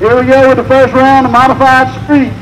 Here we go with the first round of modified street.